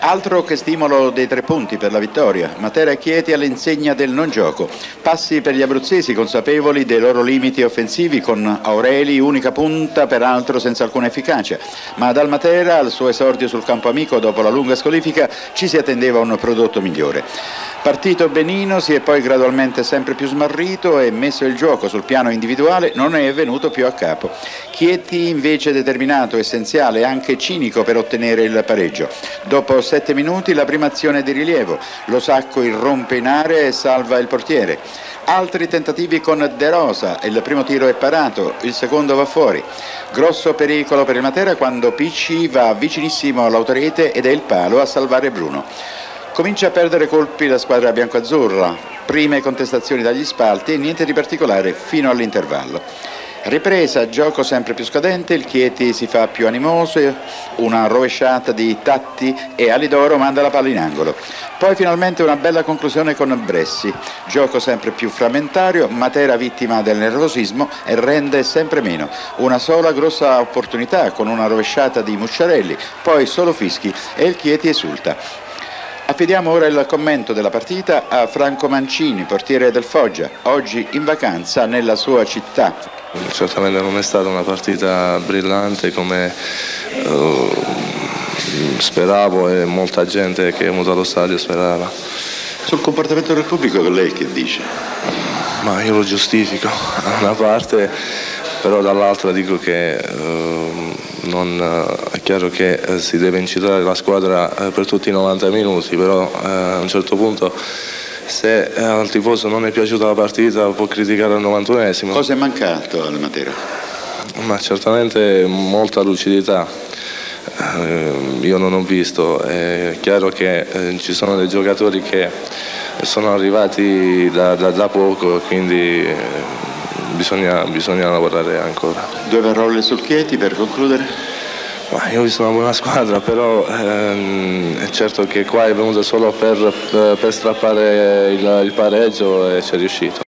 Altro che stimolo dei tre punti per la vittoria. Matera e Chieti all'insegna del non gioco. Passi per gli abruzzesi consapevoli dei loro limiti offensivi con Aureli, unica punta peraltro senza alcuna efficacia. Ma dal Matera al suo esordio sul campo amico dopo la lunga squalifica ci si attendeva un prodotto migliore. Partito benino, si è poi gradualmente sempre più smarrito e messo il gioco sul piano individuale non è venuto più a capo. Chieti invece determinato, essenziale e anche cinico per ottenere il pareggio. Dopo sette minuti la prima azione di rilievo, lo sacco irrompe in area e salva il portiere. Altri tentativi con De Rosa, il primo tiro è parato, il secondo va fuori. Grosso pericolo per il Matera quando Picci va vicinissimo all'autorete ed è il palo a salvare Bruno. Comincia a perdere colpi la squadra bianco-azzurra, prime contestazioni dagli spalti e niente di particolare fino all'intervallo. Ripresa, gioco sempre più scadente, il Chieti si fa più animoso, una rovesciata di Tatti e Alidoro manda la palla in angolo. Poi finalmente una bella conclusione con Bressi, gioco sempre più frammentario, Matera vittima del nervosismo e rende sempre meno. Una sola grossa opportunità con una rovesciata di Mucciarelli, poi solo fischi e il Chieti esulta. Affidiamo ora il commento della partita a Franco Mancini, portiere del Foggia, oggi in vacanza nella sua città. Certamente non è stata una partita brillante come uh, speravo e molta gente che è venuta allo stadio sperava. Sul comportamento del pubblico lei che dice? Ma io lo giustifico, da una parte, però dall'altra dico che non, eh, è chiaro che eh, si deve incitare la squadra eh, per tutti i 90 minuti, però a un certo punto se al tifoso non è piaciuta la partita può criticare al 91esimo. Cosa è mancato alla Matera? Ma certamente molta lucidità. io non ho visto, è chiaro che ci sono dei giocatori che sono arrivati da, da, da poco, quindi bisogna, bisogna lavorare ancora. Due parole sul Chieti per concludere? Ma io ho visto una buona squadra, però ehm, è certo che qua è venuto solo per, per strappare il, il pareggio e ci è riuscito.